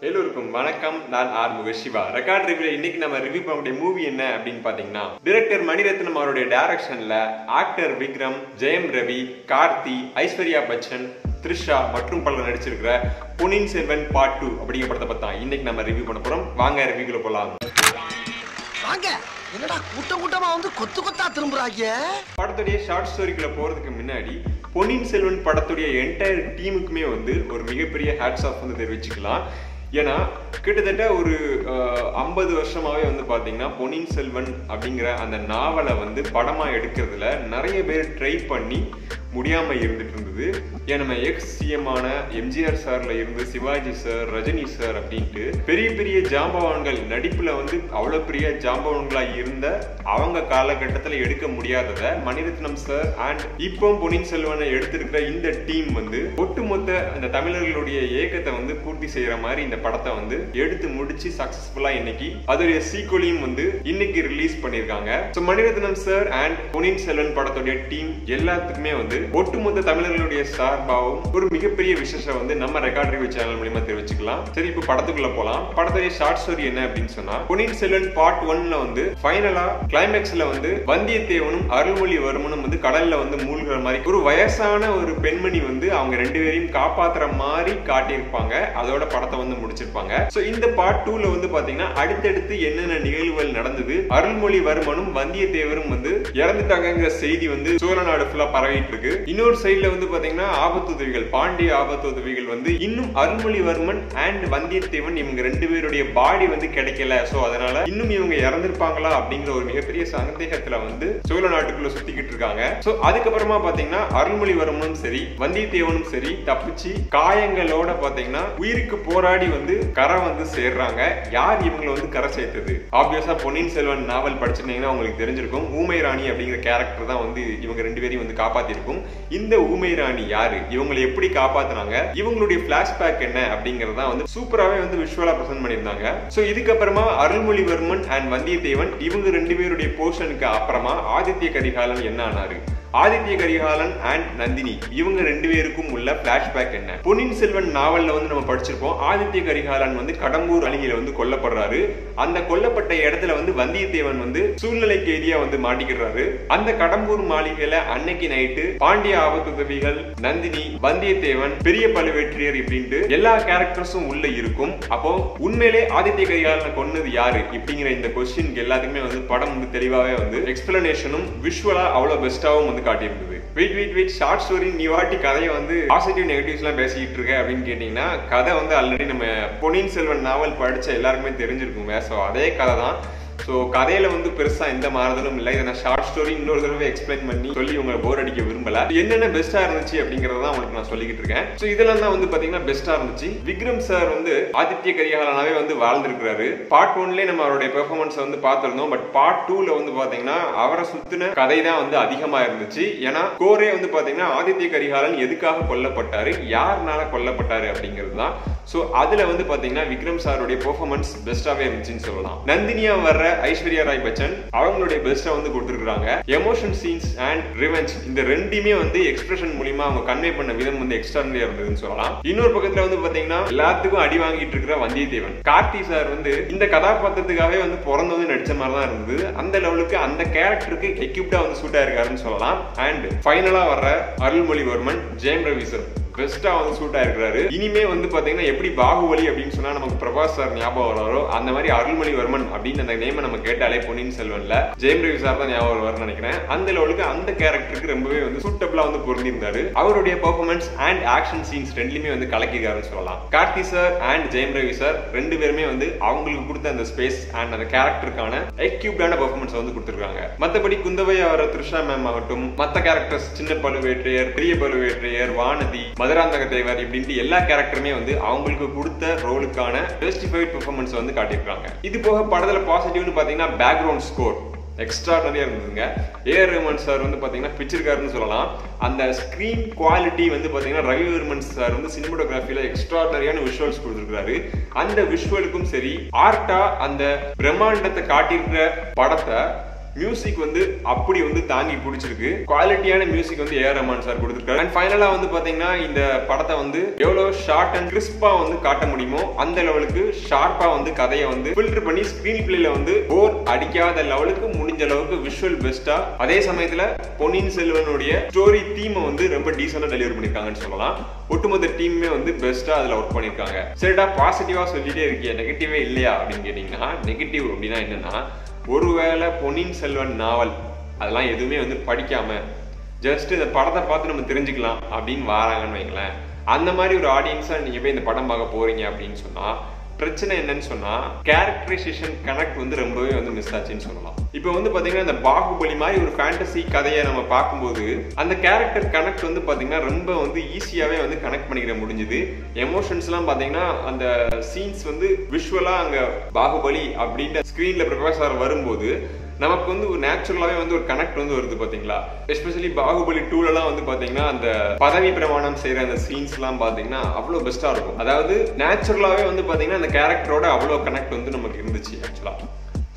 எல்லோருக்கும் வணக்கம். நான் ஆர்முக சிவா. ரெக்கார்ட் ரிவ்யூல இன்னைக்கு நம்ம ரிவ்யூ பண்ணக்கூடிய மூவி என்ன அப்படின்னு பாத்தீங்கன்னா டிரெக்டர் மணிரத்னம் அவருடைய டைரக்ஷன்ல ஆக்டர் விக்ரம் ஜெயம் ரவி கார்த்தி ஐஸ்வர்யா பச்சன் த்ரிஷா மற்றும் பலர் நடிச்சிருக்கிற பொன்னியின் செல்வன் பார்ட் டூ அப்படிங்கிற படத்தை பத்தி தான் இன்னைக்கு நம்ம ரிவ்யூ பண்ண போறோம். வாங்க ரிவ்யூக்குள்ள போலாம். வாங்க. என்னடா கூட்டம் கூட்டமா வந்து கொத்து கொத்தா திரும்புறாங்க? படத்துடைய ஷார்ட் ஸ்டோரிக்குள்ள போறதுக்கு முன்னாடி பொன்னியின் செல்வன் படத்துடைய என்டையர் டீமுக்குமே வந்து ஒரு மிகப்பெரிய ஹேட்ஸ் ஆஃப் வந்து தெரிவிச்சுக்கலாம். ஏன்னா கிட்டத்தட்ட ஒரு ஐம்பது வருஷமாவே வந்து பார்த்தீங்கன்னா பொன்னியின் செல்வன் அப்படிங்கிற அந்த நாவலை வந்து படமா எடுக்கிறதுல நிறைய பேர் ட்ரை பண்ணி முடியாமல் இருந்துட்டு இருந்தது. ஏன் நம்ம எக்ஸ் சிஎமான எம்ஜிஆர் சார்ல இருந்து சிவாஜி சார் ரஜினி சார் அப்படின்ட்டு பெரிய பெரிய ஜாம்பவான்கள் நடிப்பில் வந்து அவ்வளோ பெரிய ஜாம்பவான்களாக இருந்த அவங்க காலகட்டத்தில் எடுக்க முடியாததை மணிரத்னம் சார் அண்ட் இப்போ பொன்னியின் செல்வனை எடுத்திருக்கிற இந்த டீம் வந்து ஒட்டுமொத்த அந்த தமிழர்களுடைய இயக்கத்தை வந்து பூர்த்தி செய்கிற மாதிரி இந்த படத்தை வந்து எடுத்து முடிச்சு சக்சஸ்ஃபுல்லா இன்னைக்கு அதோடைய சீக்குவலையும் வந்து இன்னைக்கு ரிலீஸ் பண்ணிருக்காங்க so Mani Ratnam sir and Ponniyin Selvan படத்துடைய டீம் எல்லாத்துக்குமே வந்து ஒட்டுமொத்த தமிழர்களுடைய சார்பாகவும் ஒரு மிகப்பெரிய விசேஷம் வந்து நம்ம ரெக்கார்ட் ரிவ்யூ சேனல் மூலியமா தெரிவிச்சுக்கலாம். சரி இப்போ படத்துக்குள்ள போலாம். படத்துடைய ஷார்ட் ஸ்டோரி என்ன அப்படின்னு சொன்னா பொன்னியின் செல்வன் பார்ட் ஒன்ல வந்து ஃபைனலா கிளைமேக்ஸ்ல வந்து வந்தியத்தேவனும் அருள்மொழிவர்மனும் வந்து கடல்ல வந்து மூழ்கிற மாதிரி ஒரு வயசான ஒரு பெண்மணி வந்து அவங்க ரெண்டு பேரையும் காப்பாத்துற மாதிரி காட்டியிருப்பாங்க. அதோட படத்தை வந்து முடிச்சிருப்பாங்க. ஸோ இந்த பார்ட் டூல வந்து பாத்தீங்கன்னா அடுத்தடுத்து என்னென்ன நிகழ்வுகள் நடந்தது அருள்மொழிவர்மனும் வந்தியத்தேவரும் வந்து இறந்துட்டாங்கிற செய்தி வந்து சோழ நாடு ஃபுல்லா பரவிட்டு இருக்கு. இன்னொரு சைட்ல வந்து பாத்தீங்கன்னா ஆபத்துதவிகள் பாண்டிய ஆபத்துதவிகள் வந்து இன்னும் அருள்மொழிவர்மன் அண்ட் வந்தியத்தேவன் இவங்க ரெண்டு பேருடைய பாடி வந்து கிடைக்கல. சோ அதனால இன்னும் இவங்க இறந்திருப்பாங்களா அப்படிங்கிற ஒரு மிகப்பெரிய சந்தேகத்துல வந்து சோழ நாட்டுக்குள்ள சுத்திக்கிட்டு இருக்காங்க. ஸோ அதுக்கப்புறமா பாத்தீங்கன்னா அருள்மொழிவர்மனும் சரி வந்தியத்தேவனும் சரி தப்பிச்சு காயங்களோட பாத்தீங்கன்னா உயிருக்கு போராடி வந்து கரை வந்து சேர்றாங்க. யார் இவங்களை வந்து கரை சேர்த்தது? ஆப்வியஸா பொன்னியின் செல்வன் நாவல் படிச்சிருந்தீங்கன்னா உங்களுக்கு தெரிஞ்சிருக்கும். ஊமை ராணி அப்படிங்கிற கேரக்டர் தான் வந்து இவங்க ரெண்டு பேரையும் வந்து காப்பாத்திருக்கும். இந்த ஊமை ராணி யாரு? இவங்களை எப்படி காப்பாத்தினாங்க? இவங்களுடைய பிளாஷ்பேக் என்ன அப்படிங்கறத வந்து சூப்பராகவே வந்து விஷுவலா பிரசன்ட் பண்ணியிருந்தாங்க. ஸோ இதுக்கப்புறமா அருள்மொழிவர்மன் அண்ட் வந்தியத்தேவன் இவங்க ரெண்டு பேருடைய போர்ஷனுக்கு அப்புறமா ஆதித்ய கரிகாலன் என்ன ஆனாரு? ஆதித்ய கரிகாலன் அண்ட் நந்தினி. இவங்க ரெண்டு பேருக்கும் உள்ள பிளாஷ்பேக் என்ன? பொன்னியின் செல்வன் நாவல்ல வந்து நம்ம படிச்சிருப்போம். ஆதித்ய கரிகாலன் வந்து கடம்பூர் அணியில வந்து கொல்லப்படுறாரு. அந்த கொல்லப்பட்ட இடத்துல வந்து வந்தியத்தேவன் வந்து சூழ்நிலை கைதியா வந்து மாட்டிக்கிறாரு அந்த கடம்பூர் மாளிகையில அன்னைக்கு நைட்டு பாண்டிய ஆபத்துதவிகள் நந்தினி வந்தியத்தேவன் பெரிய பழுவேற்றியர் இப்படின்ட்டு எல்லா கேரக்டர்ஸும் உள்ள இருக்கும். அப்போ உண்மையிலே ஆதித்ய கரிகாலனை கொன்னது யாரு? இப்படிங்கிற இந்த கொஸ்டின் எல்லாத்துக்குமே வந்து படம் வந்து தெளிவாவே வந்து எக்ஸ்பிளனேஷனும் விஷுவலா அவ்வளவு பெஸ்டாவும் வந்து காட்டியிருந்தது. Wait wait wait short story நீ வாட்டி கதையை வந்து பாசிட்டிவ் நெகட்டிவ்ஸ்லாம் பேசிக்கிட்டு இருக்க அப்படின்னு கேட்டீங்கன்னா கதை வந்து ஆல்ரெடி நம்ம பொன்னியின் செல்வன் நாவல் படிச்ச எல்லாருக்குமே தெரிஞ்சிருக்கும். ஸோ அதே கதை தான் ஸோ கதையில வந்து பெருசா எந்த மாறுதலும் இல்லை. இதை நான் ஷார்ட் ஸ்டோரி இன்னொரு தடவை எக்ஸ்பிளைன் பண்ணி சொல்லி உங்களை போர் அடிக்க விரும்பல. என்னென்ன பெஸ்டா இருந்துச்சு அப்படிங்கறத உங்களுக்கு நான் சொல்லிக்கிட்டு இருக்கேன். ஸோ இதெல்லாம் தான் வந்து பாத்தீங்கன்னா பெஸ்டா இருந்துச்சு. விக்ரம் சார் வந்து ஆதித்ய கரிகாலனாவே வந்து வாழ்ந்திருக்கிறாரு. பார்ட் ஒன்லேயே நம்ம அவருடைய பெர்ஃபார்மன்ஸ் வந்து பார்த்திருந்தோம். பட் பார்ட் டூல வந்து பாத்தீங்கன்னா அவரை சுத்தின கதை தான் வந்து அதிகமா இருந்துச்சு. ஏன்னா கோரே வந்து பாத்தீங்கன்னா ஆதித்ய கரிகாலன் எதுக்காக கொல்லப்பட்டாரு? யாருனால கொல்லப்பட்டாரு அப்படிங்கிறது தான். ஸோ அதுல வந்து பாத்தீங்கன்னா விக்ரம் சாருடைய பெர்ஃபார்மன்ஸ் பெஸ்டாவே இருந்துச்சுன்னு சொல்லலாம். நந்தினியா வர்ற ஐஸ்வர்யா ராய் பச்சன் அவங்களுடைய பெஸ்ட்டை வந்து கொடுத்துருக்காங்க எமோஷன் சீன்ஸ் அண்ட் ரிவெஞ்ச் இந்த ரெண்டுமே வந்து எக்ஸ்பிரஷன் மூலியமா அவங்க கன்வே பண்ண விதம் வந்து எக்ஸ்ட்ரானரியா இருந்ததுன்னு சொல்லலாம். இன்னொரு பக்கத்துல வந்து பாத்தீங்கன்னா எல்லாத்துக்கும் அடி வாங்கிட்டு இருக்கிற வந்தியத்தேவன். கார்த்தி சார் வந்து இந்த கதாபாத்திரத்துக்காகவே வந்து பிறந்தது வந்து நடிச்ச மாதிரி தான் இருந்தது. அந்த லெவலுக்கு அந்த கேரக்டருக்கு எக்யூப்டா வந்து சூட் ஆயிருக்காருன்னு சொல்லலாம். அண்ட் ஃபைனலா வர்ற அருள்மொழிவர்மன் ஜெயம் ரவி சார் பெஸ்ட்டாக வந்து சூட் ஆயிருக்காரு இனிமே வந்து பார்த்தீங்கன்னா எப்படி பாகுபலி அப்படின்னு சொன்னால் நமக்கு பிரபாஸ் சார் ஞாபகம் வராரோ அந்த மாதிரி அருள்மொழிவர்மன் அப்படின்னு அந்த நேமை நம்ம கேட்டாலே பொன்னியின் செல்வன்ல ஜெயம் ரவி சார் தான் ஞாபகம் வருவார்னு நினைக்கிறேன். அந்த லெவலுக்கு அந்த கேரக்டருக்கு ரொம்பவே வந்து சூட்டபிளாக வந்து பொருந்திருந்தாரு. அவருடைய பெர்ஃபார்மன்ஸ் அண்ட் ஆக்ஷன் சீன்ஸ் ரெண்டுலையுமே வந்து கலக்கிக்காருன்னு சொல்லலாம். Karthi sir and Jayam Ravi sir ரெண்டு பேருமே வந்து அவங்களுக்கு கொடுத்த அந்த ஸ்பேஸ் அண்ட் அந்த கேரக்டருக்கான எக்யூப்டான பெர்ஃபார்மன்ஸ் வந்து கொடுத்துருக்காங்க. மற்றபடி குந்தவை அவர் த்ரிஷா மேம் ஆகட்டும் மற்ற கேரக்டர்ஸ் சின்ன பழுவேற்றையர் பெரிய பழுவேற்றையர் வானதி மதுராந்தக தேவர் இப்படின்ட்டு எல்லா கேரக்டருமே வந்து அவங்களுக்கு கொடுத்த ரோலுக்கான ஜஸ்டிஃபைட் பெர்ஃபார்மன்ஸ் வந்து காட்டியிருக்காங்க. இது போக படத்தில் பாசிட்டிவ்னு பார்த்தீங்கன்னா பேக்ரவுண்ட் ஸ்கோர் எக்ஸ்ட்ராடனரியாக இருந்ததுங்க. ஏஆர் ரஹ்மான் சார் வந்து பார்த்தீங்கன்னா பிச்சிருக்காருன்னு சொல்லலாம். அந்த ஸ்க்ரீன் குவாலிட்டி வந்து பாத்தீங்கன்னா ரவிவர்மன் சார் வந்து சினிமோட்டோகிராஃபில எக்ஸ்ட்ராடனரியான விஷுவல்ஸ் கொடுத்துருக்காரு அந்த விஷுவலுக்கும் சரி ஆர்ட்டா அந்த பிரம்மாண்டத்தை காட்டியிருக்கிற படத்தை மியூசிக் வந்து அப்படி வந்து தாங்கி பிடிச்சிருக்கு. குவாலிட்டியான மியூசிக் வந்து ஏஆர் ரஹ்மான் சார் கொடுத்துருக்காரு. அண்ட் ஃபைனலாக வந்து பார்த்தீங்கன்னா இந்த படத்தை வந்து எவ்வளோ ஷார்ட் அண்ட் கிறிஸ்பாக வந்து காட்ட முடியுமோ அந்த லெவலுக்கு ஷார்ப்பாக வந்து கதையை வந்து ஃபில்டர் பண்ணி ஸ்க்ரீன் பிளேல வந்து போர் அடிக்காத லெவலுக்கு முடிஞ்ச அளவுக்கு விஷுவல் பெஸ்ட்டாக அதே சமயத்தில் பொன்னியின் செல்வனுடைய ஸ்டோரி தீமை வந்து ரொம்ப டீசெண்டாக டெலிவரி பண்ணியிருக்காங்கன்னு சொல்லலாம். ஒட்டுமொத்த டீமுமே வந்து பெஸ்ட்டாக அதில் ஒர்க் பண்ணியிருக்காங்க சரிடா பாசிட்டிவாக சொல்லிட்டே இருக்கியா நெகட்டிவே இல்லையா அப்படின்னு கேட்டீங்கன்னா நெகட்டிவ் அப்படின்னா என்னன்னா ஒருவேளை பொன்னியின் செல்வன் நாவல் அதெல்லாம் எதுவுமே வந்து படிக்காம ஜஸ்ட் இந்த படத்தை பார்த்து நம்ம தெரிஞ்சுக்கலாம் அப்படின்னு வராங்கன்னு வைங்களேன். அந்த மாதிரி ஒரு ஆடியன்ஸா நீங்க போய் இந்த படம் பார்க்க போறீங்க அப்படின்னு சொன்னா பிரச்சனை என்னன்னு சொன்னா கேரக்டரைசேஷன் கனெக்ட் வந்து ரொம்பவே வந்து மிஸ் ஆச்சுன்னு சொல்லலாம். இப்போ வந்து பாத்தீங்கன்னா இந்த பாகுபலி மாதிரி ஒரு ஃபேண்டசி கதையை நம்ம பார்க்கும்போது அந்த கேரக்டர் கனெக்ட் வந்து பாத்தீங்கன்னா ரொம்ப வந்து ஈஸியாவே வந்து கனெக்ட் பண்ணிக்கிற முடிஞ்சுது. எமோஷன்ஸ்லாம் பாத்தீங்கன்னா அந்த சீன்ஸ் வந்து விஷுவலா அங்க பாகுபலி அப்படின்ற ஸ்கிரீன்ல ப்ரொஃபஸர் வரும்போது நமக்கு வந்து ஒரு நேச்சுரலாவே வந்து ஒரு கனெக்ட் வந்து வருது பாத்தீங்களா? எஸ்பெஷலி பாகுபலி டூலெல்லாம் வந்து பாத்தீங்கன்னா அந்த பதவி பிரமாணம் செய்யற அந்த சீன்ஸ் எல்லாம் பாத்தீங்கன்னா அவ்வளவு பெஸ்டா இருக்கும். அதாவது நேச்சுரலாவே வந்து பாத்தீங்கன்னா அந்த கேரக்டரோட அவ்வளவு கனெக்ட் வந்து நமக்கு இருந்துச்சு ஆக்சுவலா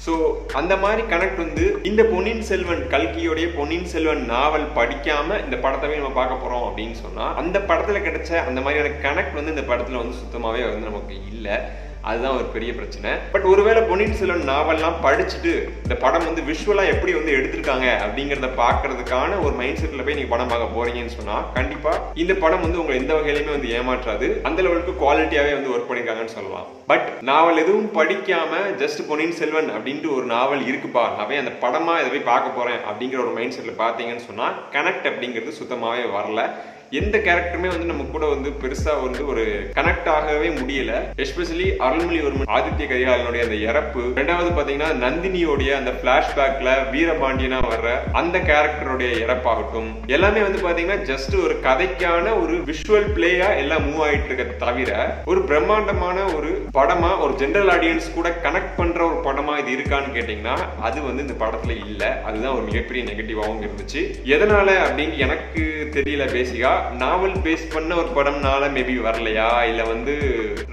ஸோ அந்த மாதிரி கனெக்ட் வந்து இந்த பொன்னியின் செல்வன் கல்கியோடைய பொன்னியின் செல்வன் நாவல் படிக்காம இந்த படத்தவே நம்ம பார்க்க போறோம் அப்படின்னு சொன்னா அந்த படத்துல கிடைச்ச அந்த மாதிரியான கனெக்ட் வந்து இந்த படத்துல வந்து சுத்தமாவே வந்து நமக்கு இல்லை. அதுதான் ஒரு பெரிய பிரச்சனை. பட் ஒருவேளை பொன்னியின் செல்வன் நாவல்லாம் படிச்சுட்டு இந்த படம் வந்து விஷுவலா எப்படி வந்து எடுத்திருக்காங்க அப்படிங்கறத பாக்குறதுக்கான ஒரு மைண்ட் செட்ல போய் நீங்க படம் பார்க்க போறீங்கன்னு சொன்னா கண்டிப்பா இந்த படம் வந்து உங்களை எந்த வகையிலுமே வந்து ஏமாற்றாது. அந்த லெவலுக்கு குவாலிட்டியாவே வந்து ஒர்க் பண்ணிருக்காங்கன்னு சொல்லலாம். பட் நாவல் எதுவும் படிக்காம ஜஸ்ட் பொன்னியின் செல்வன் அப்படின்ட்டு ஒரு நாவல் இருக்குப்பா நான் போய் அந்த படமா இதை போய் பார்க்க போறேன் அப்படிங்கிற ஒரு மைண்ட் செட்ல பாத்தீங்கன்னு சொன்னா கனெக்ட் அப்படிங்கிறது சுத்தமாவே வரல. எந்த கேரக்டருமே வந்து நம்ம கூட வந்து பெருசா வந்து ஒரு கனெக்ட் ஆகவே முடியல. எஸ்பெஷலி அருள்மொழிவர்மன் ஆதித்ய கரிகாலனுடைய அந்த இறப்பு. ரெண்டாவது பாத்தீங்கன்னா நந்தினியோடைய அந்த பிளாஷ்பேக்ல வீரபாண்டியனா வர்ற அந்த கேரக்டருடைய இறப்பாகட்டும். எல்லாமே வந்து பாத்தீங்கன்னா ஜஸ்ட் ஒரு கதைக்கான ஒரு விஷுவல் பிளேயா எல்லாம் மூவ் ஆயிட்டு இருக்க தவிர ஒரு பிரம்மாண்டமான ஒரு படமா ஒரு ஜென்ரல் ஆடியன்ஸ் கூட கனெக்ட் பண்ற ஒரு படமா இது இருக்கான்னு கேட்டீங்கன்னா அது வந்து இந்த படத்துல இல்ல. அதுதான் ஒரு மிகப்பெரிய நெகட்டிவாகவும் இருந்துச்சு. எதனால அப்படின்னு எனக்கு தெரியல பேசிக்கா நாவல் பேஸ் பண்ண ஒரு படம்னால மேபி வரலையா? இல்ல வந்து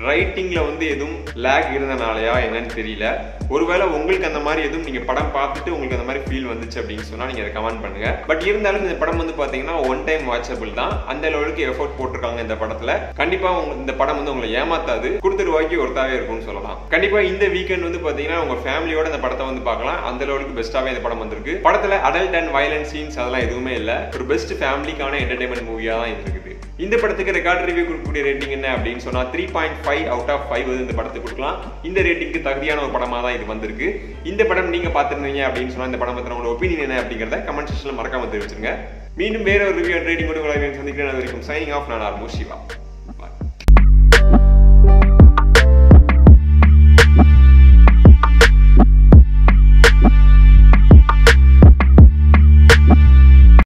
ரைட்டிங்ல வந்து எதுவும் லேக் இருந்தனாலயா? என்னன்னு தெரியல. ஒருவேளை உங்களுக்கு அந்த மாதிரி எதுவும் நீங்க படம் பார்த்துட்டு உங்களுக்கு அந்த மாதிரி ஃபீல் வந்துச்சு அப்படின்னு சொன்னா நீங்க அதை கமெண்ட் பண்ணுங்க. பட் இருந்தாலும் இந்த படம் வந்து பாத்தீங்கன்னா ஒன் டைம் வாட்சபிள் தான். அந்த அளவுக்கு எஃபோர்ட் போட்டிருக்காங்க இந்த படத்துல. கண்டிப்பா உங்க இந்த படம் வந்து உங்களை ஏமாத்தாது. கொடுத்த ரூபாய்க்கு ஒருத்தாவே இருக்கும்னு சொல்லலாம். கண்டிப்பா இந்த வீக்கெண்ட் வந்து பாத்தீங்கன்னா உங்க ஃபேமிலியோட இந்த படத்தை வந்து பார்க்கலாம். அந்த அளவுக்கு பெஸ்ட்டாவே இந்த படம் வந்திருக்கு. படத்துல அடல்ட் அண்ட் வயலன்ஸ் சீன்ஸ் அதெல்லாம் எதுவுமே இல்ல. ஒரு பெஸ்ட் ஃபேமிலிக்கான என்டர்டைன்மெண்ட் மூவியா தான் இருக்குது இந்த படத்துக்கு ரெக்கார்ட் ரிவ்யூ கொடுக்கக்கூடிய ரேட்டிங் என்ன அப்படின்னு சொன்னா three point five out of five வந்து இந்த படத்துக்கு கொடுக்கலாம். இந்த ரேட்டிங்க்கு தகுதியான ஒரு படமா தான் இது வந்திருக்கு. இந்த படம் நீங்க பார்த்துருந்தீங்க அப்படின்னு சொன்னா இந்த படம் பற்றின உங்களோட ஒப்பீனியன் என்ன அப்படிங்கறத கமெண்ட் செக்ஷனில் மறக்காம தெரிவிச்சிருங்க. மீண்டும் வேற ஒரு ரிவ்யூ ரேட்டிங் கூட சந்திக்கிறேன். வரைக்கும் சைனிங் ஆஃப் நான் ஆர் சிவா.